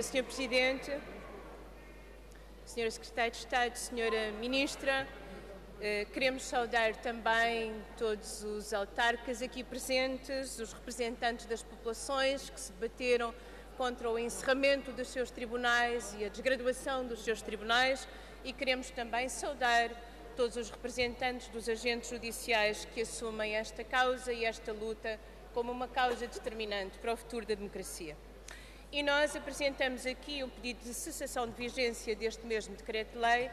Sr. Presidente, Sra. Secretária de Estado, Sra. Ministra, eh, queremos saudar também todos os autarcas aqui presentes, os representantes das populações que se bateram contra o encerramento dos seus tribunais e a desgraduação dos seus tribunais e queremos também saudar todos os representantes dos agentes judiciais que assumem esta causa e esta luta como uma causa determinante para o futuro da democracia. E nós apresentamos aqui um pedido de cessação de vigência deste mesmo decreto-lei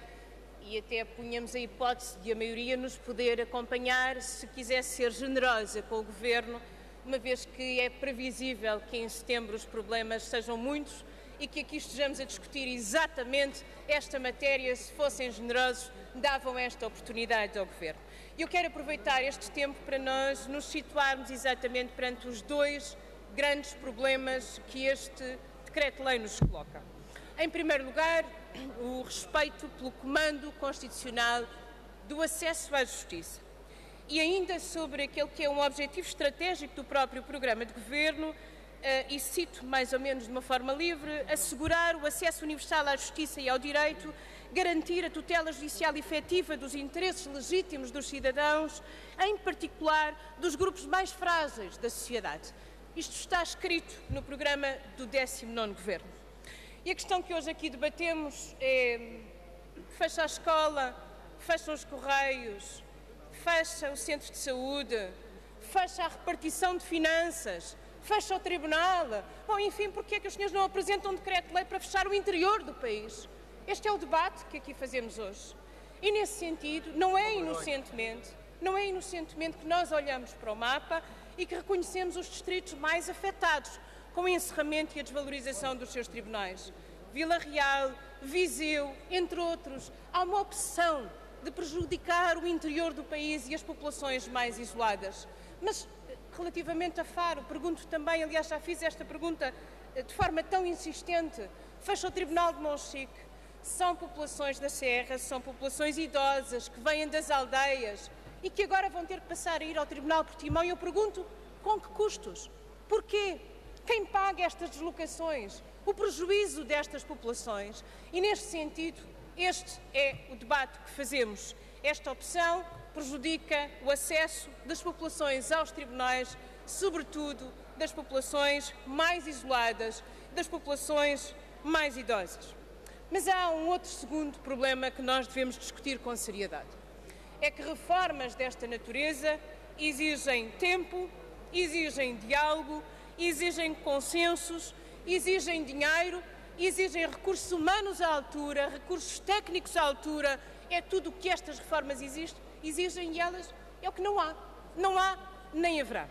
e até punhamos a hipótese de a maioria nos poder acompanhar se quisesse ser generosa com o Governo, uma vez que é previsível que em setembro os problemas sejam muitos e que aqui estejamos a discutir exatamente esta matéria, se fossem generosos, davam esta oportunidade ao Governo. Eu quero aproveitar este tempo para nós nos situarmos exatamente perante os dois grandes problemas que este decreto-lei nos coloca. Em primeiro lugar, o respeito pelo comando constitucional do acesso à justiça. E ainda sobre aquele que é um objetivo estratégico do próprio programa de governo, Uh, e cito mais ou menos de uma forma livre, assegurar o acesso universal à justiça e ao direito, garantir a tutela judicial efetiva dos interesses legítimos dos cidadãos, em particular dos grupos mais frágeis da sociedade. Isto está escrito no programa do 19º Governo. E a questão que hoje aqui debatemos é fecha a escola, fecham os correios, fecha o centro de saúde, fecha a repartição de finanças, fecha o tribunal. Bom, enfim, porque é que os senhores não apresentam um decreto-lei para fechar o interior do país? Este é o debate que aqui fazemos hoje. E nesse sentido, não é inocentemente, não é inocentemente que nós olhamos para o mapa e que reconhecemos os distritos mais afetados com o encerramento e a desvalorização dos seus tribunais. Vila Real, Viseu, entre outros, há uma opção de prejudicar o interior do país e as populações mais isoladas. Mas, relativamente a Faro, pergunto também, aliás, já fiz esta pergunta eh, de forma tão insistente: fecha o Tribunal de Monchique. São populações da Serra, são populações idosas que vêm das aldeias, e que agora vão ter que passar a ir ao Tribunal por Timão. E eu pergunto, com que custos? Porquê? Quem paga estas deslocações? O prejuízo destas populações? E neste sentido, este é o debate que fazemos. Esta opção prejudica o acesso das populações aos tribunais, sobretudo das populações mais isoladas, das populações mais idosas. Mas há um outro segundo problema que nós devemos discutir com seriedade é que reformas desta natureza exigem tempo, exigem diálogo, exigem consensos, exigem dinheiro, exigem recursos humanos à altura, recursos técnicos à altura. É tudo o que estas reformas exigem e elas é o que não há. Não há nem haverá.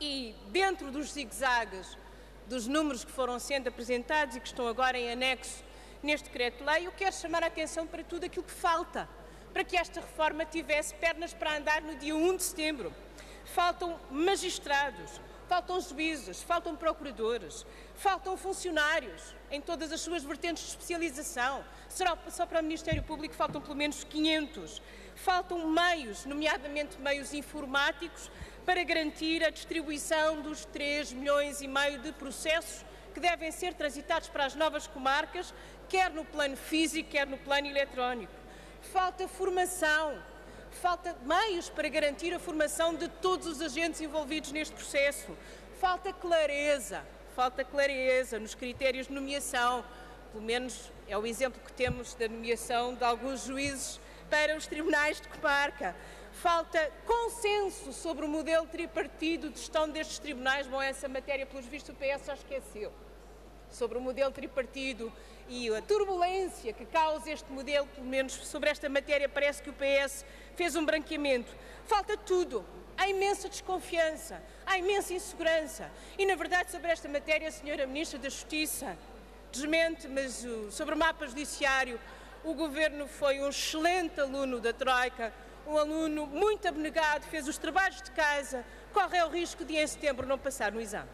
E dentro dos zigue-zagues dos números que foram sendo apresentados e que estão agora em anexo neste decreto-lei, eu quero chamar a atenção para tudo aquilo que falta para que esta reforma tivesse pernas para andar no dia 1 de setembro. Faltam magistrados, faltam juízes, faltam procuradores, faltam funcionários em todas as suas vertentes de especialização. Só para o Ministério Público faltam pelo menos 500. Faltam meios, nomeadamente meios informáticos, para garantir a distribuição dos 3 milhões e meio de processos que devem ser transitados para as novas comarcas, quer no plano físico, quer no plano eletrónico falta formação, falta meios para garantir a formação de todos os agentes envolvidos neste processo, falta clareza, falta clareza nos critérios de nomeação, pelo menos é o exemplo que temos da nomeação de alguns juízes para os tribunais de comarca. Falta consenso sobre o modelo tripartido de gestão destes tribunais. Bom, essa matéria, pelos vistos, o PS já esqueceu. Sobre o modelo tripartido e a turbulência que causa este modelo, pelo menos sobre esta matéria, parece que o PS fez um branqueamento. Falta tudo. Há imensa desconfiança, há imensa insegurança. E, na verdade, sobre esta matéria, a Senhora Ministra da Justiça desmente, mas sobre o mapa judiciário, o Governo foi um excelente aluno da Troika, um aluno muito abnegado, fez os trabalhos de casa, corre o risco de em setembro não passar no exame.